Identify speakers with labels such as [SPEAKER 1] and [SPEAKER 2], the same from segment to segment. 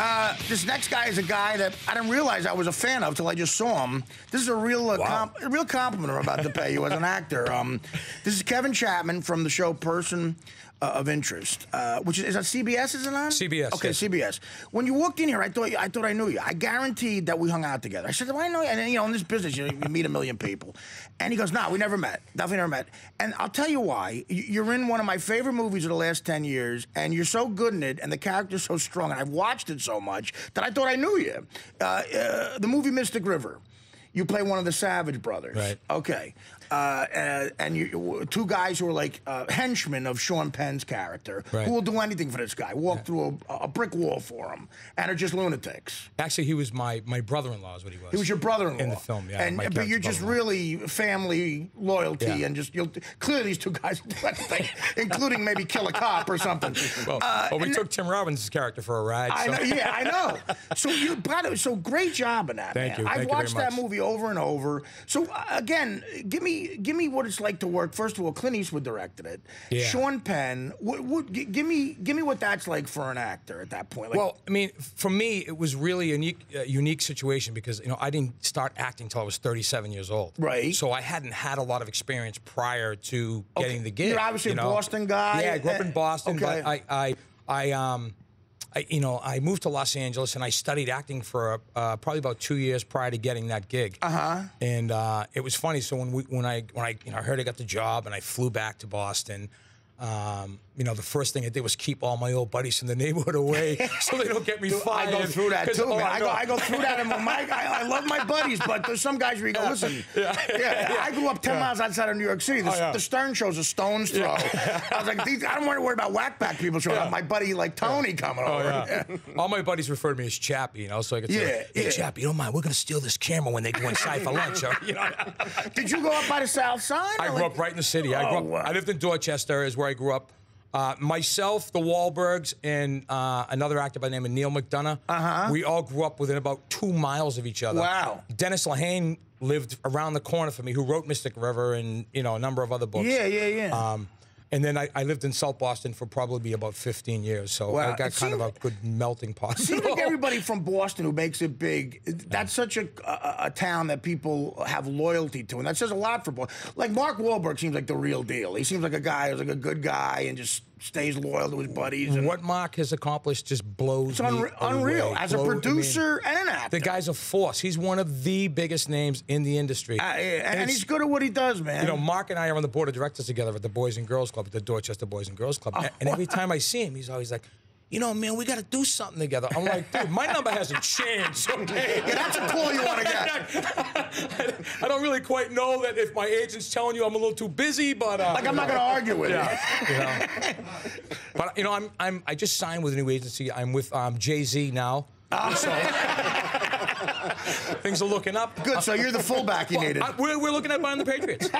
[SPEAKER 1] Uh, this next guy is a guy that I didn't realize I was a fan of till I just saw him. This is a real, uh,
[SPEAKER 2] Wow.
[SPEAKER 1] com- a real compliment I'm about to pay you as an actor. Um, this is Kevin Chapman from the show Person uh, of Interest, uh, which is, is that CBS? Is it on?
[SPEAKER 2] CBS,
[SPEAKER 1] Okay,
[SPEAKER 2] yes.
[SPEAKER 1] CBS. When you walked in here, I thought I thought I knew you. I guaranteed that we hung out together. I said, "Well, I know you?" And then, you know, in this business, you, you meet a million people, and he goes, "No, we never met. Definitely never met." And I'll tell you why. You- You're in one of my favorite movies of the last ten years, and you're so good in it, and the character's so strong, and I've watched it so much that I thought I knew you. Uh, uh, the movie Mystic River. You play one of the Savage brothers.
[SPEAKER 2] Right.
[SPEAKER 1] Okay. Uh, and, and you, two guys who are like uh, henchmen of Sean Penn's character,
[SPEAKER 2] Right.
[SPEAKER 1] who will do anything for this guy, walk through a, a brick wall for him, and are just lunatics.
[SPEAKER 2] Actually, he was my my brother-in-law. Is what he was.
[SPEAKER 1] He was your brother-in-law
[SPEAKER 2] in the film. Yeah,
[SPEAKER 1] and but you're just really family loyalty,
[SPEAKER 2] Yeah.
[SPEAKER 1] and just you'll clearly these two guys, do anything, including maybe kill a cop or something.
[SPEAKER 2] Well,
[SPEAKER 1] Uh,
[SPEAKER 2] well, we took Tim Robbins' character for a ride.
[SPEAKER 1] I know, yeah, I know. So you, by the way, so great job in that.
[SPEAKER 2] Thank
[SPEAKER 1] man.
[SPEAKER 2] you,
[SPEAKER 1] I've
[SPEAKER 2] thank very
[SPEAKER 1] watched that movie over and over. So uh, again, give me, give me what it's like to work. First of all, Clint Eastwood directed it.
[SPEAKER 2] Yeah.
[SPEAKER 1] Sean Penn. What, what, give me, give me what that's like for an actor at that point. Like,
[SPEAKER 2] Well, I mean, for me, it was really a unique, uh, unique situation because you know I didn't start acting until I was 37 years old.
[SPEAKER 1] Right.
[SPEAKER 2] So I hadn't had a lot of experience prior to getting the gig.
[SPEAKER 1] You're obviously
[SPEAKER 2] you
[SPEAKER 1] a? Boston guy.
[SPEAKER 2] Yeah, I grew up in
[SPEAKER 1] Uh,
[SPEAKER 2] Boston,
[SPEAKER 1] okay.
[SPEAKER 2] but I, I, I, um, I, you know, I moved to Los Angeles and I studied acting for uh, probably about two years prior to getting that gig. Uh-huh. And uh, it was funny. So when we, when I, when I, you know, I heard I got the job and I flew back to Boston. Um, you know, the first thing I did was keep all my old buddies from the neighborhood away so they don't get me
[SPEAKER 1] Dude,
[SPEAKER 2] fired.
[SPEAKER 1] I go through that too,
[SPEAKER 2] oh,
[SPEAKER 1] man. I, go. I go through that. And my, I, I love my buddies, but there's some guys where you go, listen. Yeah, yeah. I grew up 10 miles outside of New York City. Oh, the,
[SPEAKER 2] Oh, yeah.
[SPEAKER 1] the Stern show's a stone's throw. I was like, these, I don't want to worry about whackback people showing up. My buddy, like Tony, coming
[SPEAKER 2] Oh,
[SPEAKER 1] over.
[SPEAKER 2] yeah. All my buddies refer to me as Chappie, you know, so I could say,
[SPEAKER 1] Yeah,
[SPEAKER 2] hey,
[SPEAKER 1] yeah.
[SPEAKER 2] Chappie, you don't mind, we're going to steal this camera when they go inside for lunch. Or, you know,
[SPEAKER 1] Did you go up by the South Side?
[SPEAKER 2] I
[SPEAKER 1] or
[SPEAKER 2] grew
[SPEAKER 1] like-
[SPEAKER 2] up right in the city. I, grew
[SPEAKER 1] Oh,
[SPEAKER 2] up,
[SPEAKER 1] wow.
[SPEAKER 2] I lived in Dorchester, is where I grew up. Uh, myself, the Wahlbergs, and uh, another actor by the name of Neal McDonough. Uh-huh. We all grew up within about two miles of each other.
[SPEAKER 1] Wow.
[SPEAKER 2] Dennis Lehane lived around the corner from me, who wrote Mystic River and you know a number of other books.
[SPEAKER 1] Yeah, yeah, yeah.
[SPEAKER 2] Um, and then I, I lived in South Boston for probably about 15 years, so
[SPEAKER 1] Wow.
[SPEAKER 2] I got
[SPEAKER 1] It
[SPEAKER 2] kind of a good melting pot.
[SPEAKER 1] Seems like everybody from Boston who makes it big, that's such a, a, a town that people have loyalty to. And that says a lot for Boston. Like Mark Wahlberg seems like the real deal. He seems like a guy who's like a good guy and just stays loyal to his buddies. And
[SPEAKER 2] what Mark has accomplished just blows
[SPEAKER 1] it's
[SPEAKER 2] me
[SPEAKER 1] unre- unreal.
[SPEAKER 2] away.
[SPEAKER 1] As a
[SPEAKER 2] Blow- I mean,
[SPEAKER 1] producer and an actor.
[SPEAKER 2] the guy's a force. He's one of the biggest names in the industry.
[SPEAKER 1] Uh, and, and he's good at what he does, man.
[SPEAKER 2] You know, Mark and I are on the board of directors together at the Boys and Girls Club, at the Dorchester Boys and Girls Club. A- and every time I see him, he's always like, you know, man, we got to do something together. I'm like, dude, my number hasn't changed. Okay?
[SPEAKER 1] yeah, that's a call you want to get.
[SPEAKER 2] I don't really quite know that if my agent's telling you I'm a little too busy, but uh,
[SPEAKER 1] Like, I'm not going to argue with
[SPEAKER 2] yeah,
[SPEAKER 1] you.
[SPEAKER 2] know. But you know, I'm I'm I just signed with a new agency. I'm with um, Jay Z now. So things are looking up.
[SPEAKER 1] Good, so you're the fullback you needed.
[SPEAKER 2] I- we're, we're looking at buying the Patriots.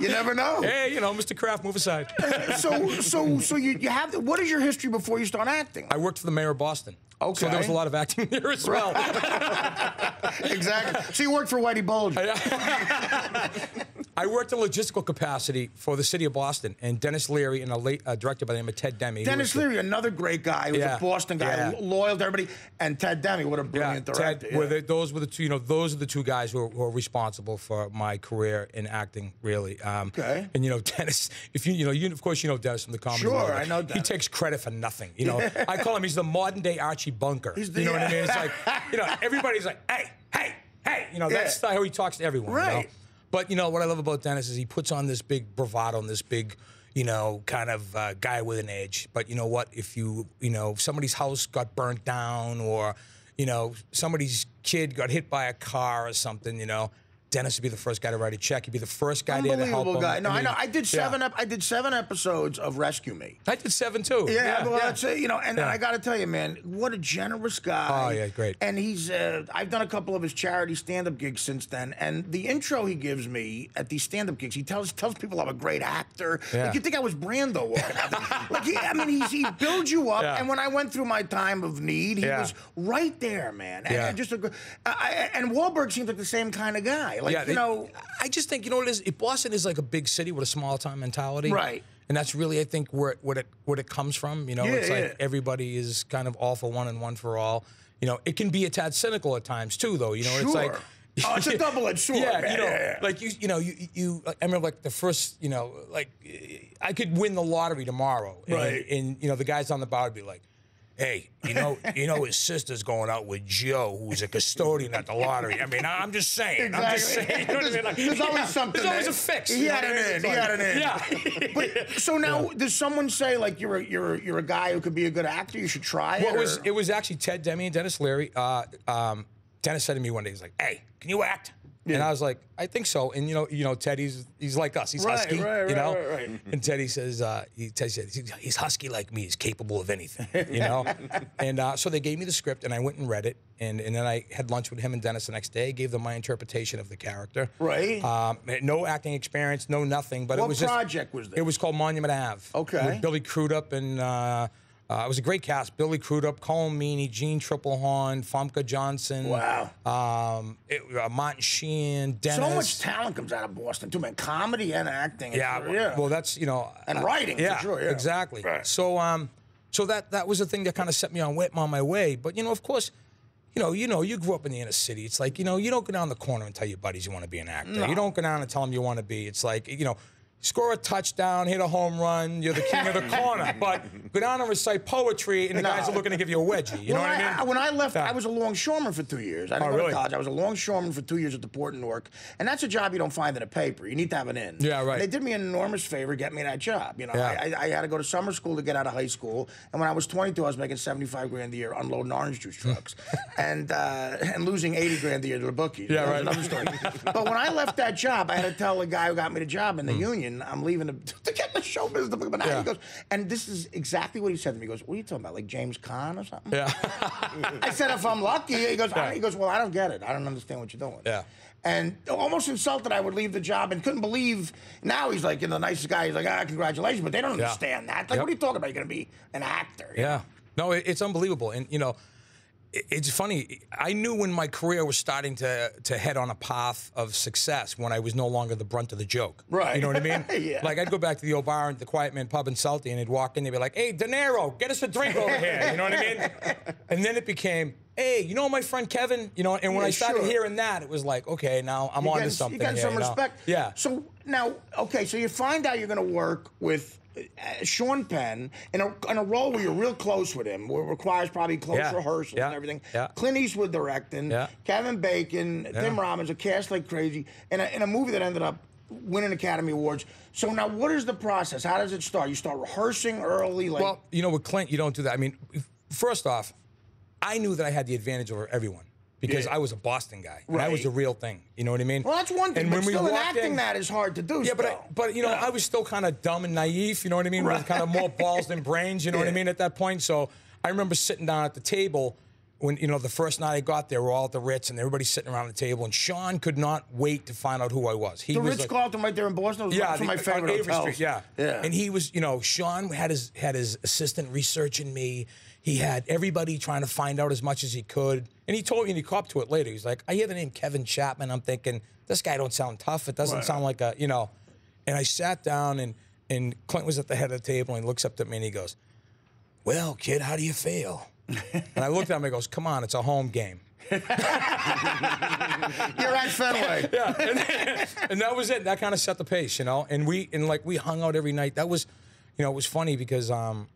[SPEAKER 1] You never know.
[SPEAKER 2] hey, you know, Mr. Kraft, move aside.
[SPEAKER 1] So, so, so you, you have. What is your history before you start acting?
[SPEAKER 2] I worked for the mayor of Boston.
[SPEAKER 1] Okay.
[SPEAKER 2] So there was a lot of acting there as well.
[SPEAKER 1] exactly. So you worked for Whitey Bulger.
[SPEAKER 2] I worked in logistical capacity for the city of Boston, and Denis Leary and a late uh, director by the name of Ted Demme.
[SPEAKER 1] Denis
[SPEAKER 2] was the-
[SPEAKER 1] Leary, another great guy, who's
[SPEAKER 2] Yeah.
[SPEAKER 1] a Boston guy,
[SPEAKER 2] Yeah.
[SPEAKER 1] loyal to everybody, and Ted Demme, what a
[SPEAKER 2] Yeah,
[SPEAKER 1] brilliant director.
[SPEAKER 2] Ted,
[SPEAKER 1] yeah.
[SPEAKER 2] were the, those were the two. You know, those are the two guys who are, who are responsible for my career in acting. Really. Um,
[SPEAKER 1] Okay.
[SPEAKER 2] And you know, Denis. If you you know, you of course you know Denis from the comedy.
[SPEAKER 1] Sure,
[SPEAKER 2] world.
[SPEAKER 1] I know
[SPEAKER 2] Denis.
[SPEAKER 1] He
[SPEAKER 2] takes credit for nothing. You know, I call him. He's the modern day Archie Bunker.
[SPEAKER 1] He's the-
[SPEAKER 2] you know what I mean? It's like you know, everybody's like, hey, hey, hey. You know,
[SPEAKER 1] Yeah.
[SPEAKER 2] that's how he talks to everyone. you know? But you know what I love about Denis is he puts on this big bravado and this big, you know, kind of uh, guy with an edge. But you know what? If you, you know, if somebody's house got burnt down or, you know, somebody's kid got hit by a car or something, you know, Denis would be the first guy to write a check. He'd be the first guy there to help
[SPEAKER 1] Unbelievable
[SPEAKER 2] him.
[SPEAKER 1] guy. No, I,
[SPEAKER 2] mean,
[SPEAKER 1] know. I did
[SPEAKER 2] yeah.
[SPEAKER 1] seven. Ep- I did seven episodes of Rescue Me.
[SPEAKER 2] I did seven too.
[SPEAKER 1] Yeah, well,
[SPEAKER 2] yeah.
[SPEAKER 1] it's, uh, you know, and, I got to tell you, man, what a generous guy.
[SPEAKER 2] Oh, yeah, great.
[SPEAKER 1] And he's, uh, I've done a couple of his charity stand-up gigs since then, and the intro he gives me at these stand-up gigs, he tells tells people I'm a great actor.
[SPEAKER 2] Yeah.
[SPEAKER 1] Like you think I was Brando walking out like, he, I mean, he's, he builds you up,
[SPEAKER 2] Yeah.
[SPEAKER 1] and when I went through my time of need, he
[SPEAKER 2] Yeah.
[SPEAKER 1] was right there, man. And,
[SPEAKER 2] Yeah.
[SPEAKER 1] and just a, good- I, I- and Wahlberg seems like the same kind of guy. Like,
[SPEAKER 2] yeah,
[SPEAKER 1] you know,
[SPEAKER 2] I just think you know what it is. If Boston is like a big city with a small town mentality,
[SPEAKER 1] Right.
[SPEAKER 2] And that's really, I think, where it, what it what it comes from. You know,
[SPEAKER 1] Yeah,
[SPEAKER 2] it's like
[SPEAKER 1] yeah.
[SPEAKER 2] everybody is kind of all for one and one for all. You know, it can be a tad cynical at times too, though. You know, it's like.
[SPEAKER 1] Oh, it's a double-edged sword,
[SPEAKER 2] Yeah,
[SPEAKER 1] man.
[SPEAKER 2] you know,
[SPEAKER 1] Yeah,
[SPEAKER 2] like you, you know, you, you. I remember like the first, you know, like I could win the lottery tomorrow, and,
[SPEAKER 1] Right.
[SPEAKER 2] And you know, the guys on the bar would be like, "Hey, you know, you know, his sister's going out with Joe, who's a custodian at the lottery." I mean, I'm just saying, I'm just
[SPEAKER 1] Exactly.
[SPEAKER 2] saying. You know what I mean? Like,
[SPEAKER 1] There's always
[SPEAKER 2] yeah,
[SPEAKER 1] something
[SPEAKER 2] There's always a fix.
[SPEAKER 1] He
[SPEAKER 2] you know
[SPEAKER 1] had an in, he had an in.
[SPEAKER 2] Yeah.
[SPEAKER 1] But so now, does someone say like you're a, you're a, you're a guy who could be a good actor? You should try
[SPEAKER 2] Well,
[SPEAKER 1] it.
[SPEAKER 2] it was it was actually Ted Demme and Denis Leary. Uh, um, Denis said to me one day, he's like, "Hey, can you act?" And I was like, "I think so." And you know, you know, Ted, he's like us. He's
[SPEAKER 1] Right,
[SPEAKER 2] husky,
[SPEAKER 1] right,
[SPEAKER 2] you know.
[SPEAKER 1] right, right.
[SPEAKER 2] And Teddy says, uh, he Ted said, he's- he's husky like me. He's capable of anything, you know. and uh, so they gave me the script, and I went and read it, and and then I had lunch with him and Denis the next day. Gave them my interpretation of the character.
[SPEAKER 1] Right.
[SPEAKER 2] Um, no acting experience, no nothing, but
[SPEAKER 1] What
[SPEAKER 2] it was just
[SPEAKER 1] project was this?
[SPEAKER 2] It was called Monument Ave.
[SPEAKER 1] Okay.
[SPEAKER 2] With Billy Crudup and uh, uh, it was a great cast. Billy Crudup, Colm Meaney, Jeanne Tripplehorn, Famke Janssen.
[SPEAKER 1] Wow.
[SPEAKER 2] Um, it, uh, Martin Sheen, Denis.
[SPEAKER 1] so much talent comes out of Boston too, man. Comedy and acting. It's-
[SPEAKER 2] Yeah,
[SPEAKER 1] yeah.
[SPEAKER 2] Well, that's you know.
[SPEAKER 1] And
[SPEAKER 2] uh,
[SPEAKER 1] writing, for
[SPEAKER 2] Yeah,
[SPEAKER 1] sure, yeah.
[SPEAKER 2] exactly.
[SPEAKER 1] Right.
[SPEAKER 2] So um, so that that was the thing that kind of set me on way, on my way. But you know, of course. You know, you know, you grew up in the inner city. It's like, you know, you don't go down the corner and tell your buddies you want to be an actor. You don't go down and tell them you want to be. It's like, you know, score a touchdown, hit a home run, you're the king of the corner. But go down and recite poetry, and the
[SPEAKER 1] No.
[SPEAKER 2] guys are looking to give you a wedgie. You
[SPEAKER 1] well,
[SPEAKER 2] know what I mean?
[SPEAKER 1] when I left. I was a longshoreman for two years. I didn't
[SPEAKER 2] Oh,
[SPEAKER 1] go
[SPEAKER 2] really?
[SPEAKER 1] to college. I was a longshoreman for two years at the port in Newark, and that's a job you don't find in a paper. You need to have an in.
[SPEAKER 2] Yeah, right.
[SPEAKER 1] And they did me an enormous favor, get me that job. You know,
[SPEAKER 2] Yeah.
[SPEAKER 1] I, I, I had to go to summer school to get out of high school, and when I was 22, I was making 75 grand a year unloading orange juice trucks, and uh, and losing 80 grand a year to the bookies.
[SPEAKER 2] Yeah, right.
[SPEAKER 1] Another story. but when I left that job, I had to tell the guy who got me the job in the union, I'm leaving to, to get in the show business. But now
[SPEAKER 2] Yeah.
[SPEAKER 1] he goes, and this is exactly what he said to me. He goes, "What are you talking about? Like James Caan or something?"
[SPEAKER 2] yeah.
[SPEAKER 1] I said, if I'm lucky, he goes, I, he goes, well, I don't get it. I don't understand what you're doing.
[SPEAKER 2] Yeah.
[SPEAKER 1] And almost insulted, I would leave the job and couldn't believe. Now he's like, you know, the nicest guy. He's like, ah, congratulations, but they don't
[SPEAKER 2] Yeah.
[SPEAKER 1] understand that. Like,
[SPEAKER 2] Yep.
[SPEAKER 1] what are you talking about? You're going to be an actor.
[SPEAKER 2] Yeah. No, it, it's unbelievable. And, you know, it's funny. I knew when my career was starting to, to head on a path of success when I was no longer the brunt of the joke.
[SPEAKER 1] Right.
[SPEAKER 2] You know what I mean?
[SPEAKER 1] Yeah.
[SPEAKER 2] Like, I'd go back to the old bar at the Quiet Man Pub in Southie, and they'd walk in, they'd be like, hey, De Niro, get us a drink over here. You know what I mean? And then it became, hey, you know my friend Kevin? You know, and when
[SPEAKER 1] Yeah,
[SPEAKER 2] I started
[SPEAKER 1] sure.
[SPEAKER 2] heing that, it was like, okay, now I'm on to something.
[SPEAKER 1] getting
[SPEAKER 2] here,
[SPEAKER 1] some
[SPEAKER 2] you know?
[SPEAKER 1] respect.
[SPEAKER 2] Yeah.
[SPEAKER 1] So now, okay, so you find out you're going to work with Uh, Sean Penn in a, in a role where you're real close with him, where it requires probably close
[SPEAKER 2] Yeah.
[SPEAKER 1] rehearsals
[SPEAKER 2] Yeah.
[SPEAKER 1] and everything.
[SPEAKER 2] Yeah.
[SPEAKER 1] Clint Eastwood directing. Kevin Bacon, Tim Robbins, a cast like crazy, in a, in a movie that ended up winning Academy Awards. So now, what is the process? How does it start? You start rehearsing early, like
[SPEAKER 2] Well, you know, with Clint, you don't do that. I mean, first off, I knew that I had the advantage over everyone because
[SPEAKER 1] Yeah.
[SPEAKER 2] I was a Boston guy. And I was
[SPEAKER 1] Right.
[SPEAKER 2] the real thing. You know what I mean?
[SPEAKER 1] Well, that's one thing,
[SPEAKER 2] And
[SPEAKER 1] but
[SPEAKER 2] when we
[SPEAKER 1] still, in acting
[SPEAKER 2] in-
[SPEAKER 1] that is hard to do.
[SPEAKER 2] Yeah, but I, but you know, I was still kind of dumb and naive. You know what I mean?
[SPEAKER 1] Right.
[SPEAKER 2] With kind of more balls than brains. You know what I mean? At that point, so I remember sitting down at the table when you know the first night I got there, we're all at the Ritz and everybody's sitting around the table, and Sean could not wait to find out who I was. He
[SPEAKER 1] the
[SPEAKER 2] was
[SPEAKER 1] Ritz
[SPEAKER 2] like,
[SPEAKER 1] Carlton right there in Boston was
[SPEAKER 2] yeah,
[SPEAKER 1] one of my favorite
[SPEAKER 2] on
[SPEAKER 1] hotels.
[SPEAKER 2] Street, yeah,
[SPEAKER 1] yeah.
[SPEAKER 2] And he was, you know, Sean had his had his assistant researching me. He had everybody trying to find out as much as he could. And he told me, and he copped to it later. He's like, I hear the name Kevin Chapman. I'm thinking this guy don't sound tough. It doesn't
[SPEAKER 1] Right.
[SPEAKER 2] sound like a, you know. And I sat down, and and Clint was at the head of the table, and he looks up at me and he goes, "Well, kid, how do you feel?" And I looked at him and he goes, "Come on, it's a home game."
[SPEAKER 1] You're at Fenway.
[SPEAKER 2] yeah, and, and that was it. That kind of set the pace, you know. And we and like we hung out every night. That was, you know, it was funny because, um,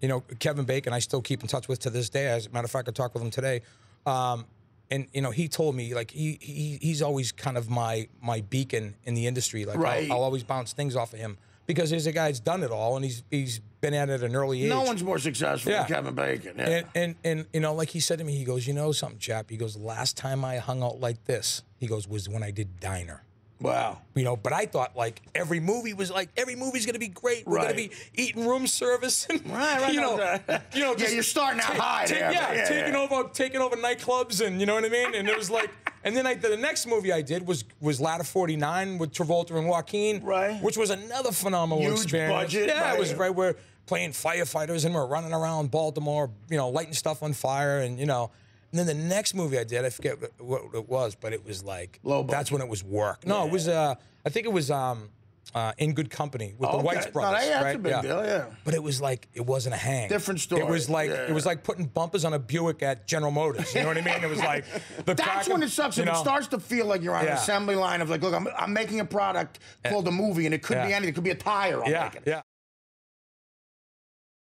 [SPEAKER 2] you know, Kevin Bacon, I still keep in touch with to this day. As a matter of fact, I talked with him today, um, and you know, he told me like he, he he's always kind of my my beacon in the industry. Like
[SPEAKER 1] Right.
[SPEAKER 2] I'll, I'll always bounce things off of him because he's a guy that's done it all, and he's he's been at it at an early age.
[SPEAKER 1] No one's more successful
[SPEAKER 2] Yeah.
[SPEAKER 1] than Kevin Bacon. Yeah.
[SPEAKER 2] And, and and you know, like he said to me, he goes, you know something, chap. He goes, last time I hung out like this, he goes, was when I did Diner.
[SPEAKER 1] wow.
[SPEAKER 2] You know, but I thought like every movie was like every movie's gonna be great. We're gonna be eating room service, and
[SPEAKER 1] Right, right,
[SPEAKER 2] you know, you know,
[SPEAKER 1] yeah, you're starting out high
[SPEAKER 2] ta-
[SPEAKER 1] there,
[SPEAKER 2] yeah,
[SPEAKER 1] yeah,
[SPEAKER 2] taking
[SPEAKER 1] yeah.
[SPEAKER 2] over, taking over nightclubs, and you know what I mean. And it was like, and then I the next movie I did was was Ladder Forty Nine with Travolta and Joaquin,
[SPEAKER 1] Right.
[SPEAKER 2] Which was another phenomenal
[SPEAKER 1] Huge
[SPEAKER 2] experience.
[SPEAKER 1] budget,
[SPEAKER 2] yeah,
[SPEAKER 1] right.
[SPEAKER 2] it was right where playing firefighters and we're running around Baltimore, you know, lighting stuff on fire, and you know. And then the next movie I did, I forget what it was, but it was like that's when it was work. No, it was uh, I think it was um, uh, In Good Company with the
[SPEAKER 1] Okay.
[SPEAKER 2] Weitz
[SPEAKER 1] No,
[SPEAKER 2] brothers.
[SPEAKER 1] a
[SPEAKER 2] right?
[SPEAKER 1] big deal, yeah.
[SPEAKER 2] But it was like it wasn't a hang.
[SPEAKER 1] Different story.
[SPEAKER 2] It was like
[SPEAKER 1] Yeah.
[SPEAKER 2] it was like putting bumpers on a Buick at General Motors. You know what I mean? It was like the
[SPEAKER 1] That's when
[SPEAKER 2] of-
[SPEAKER 1] it sucks.
[SPEAKER 2] you
[SPEAKER 1] If it starts to feel like you're on an assembly line of like, look, I'm, I'm making a product called a movie, and it could be anything. It could be a tire. I'm
[SPEAKER 2] Yeah,
[SPEAKER 1] making.
[SPEAKER 2] yeah.